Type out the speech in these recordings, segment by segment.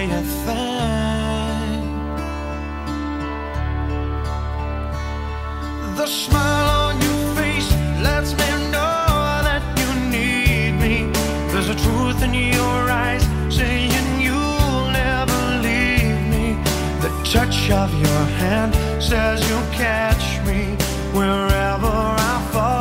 say a thing. The smile on your face lets me know that you need me. There's a truth in your eyes saying you'll never leave me. The touch of your hand says you'll catch me wherever I fall.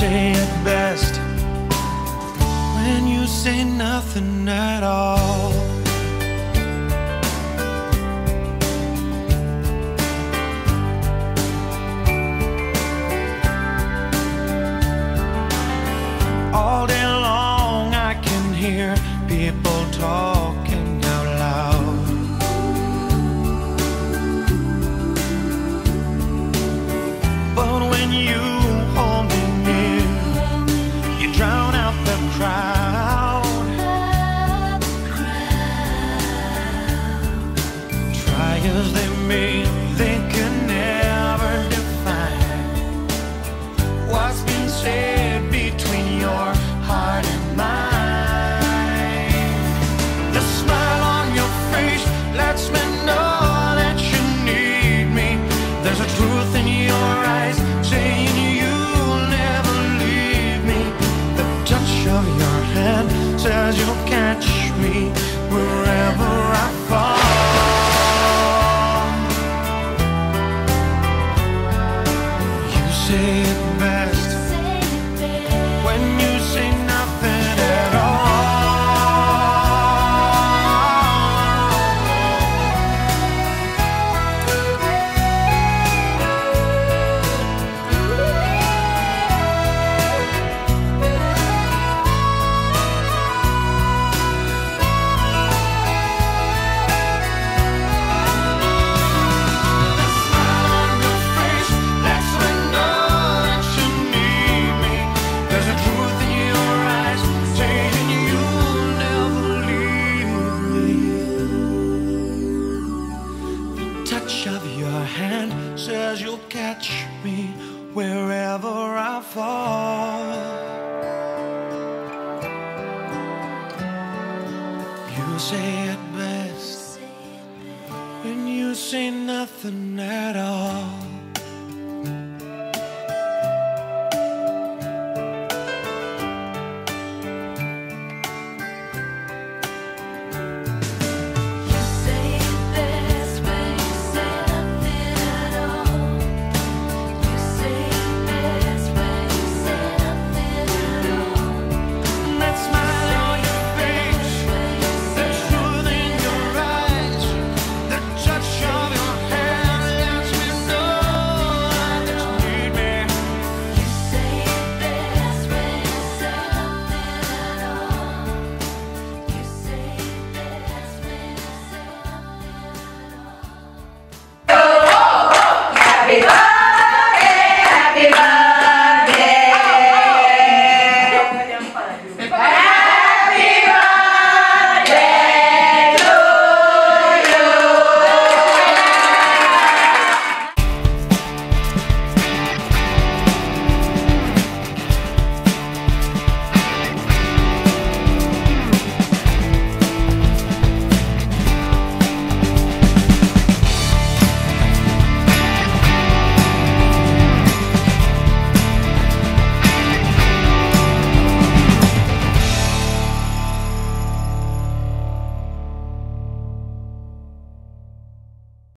Say it best say nothing at all. All day long, I can hear people talking out loud. But when you They may, they never define what's been said between your heart and mine. The smile on your face lets me know that you need me. There's a truth in your eyes saying you'll never leave me. The touch of your hand says you'll catch me wherever say it best Fall. You say it best when you say nothing at all.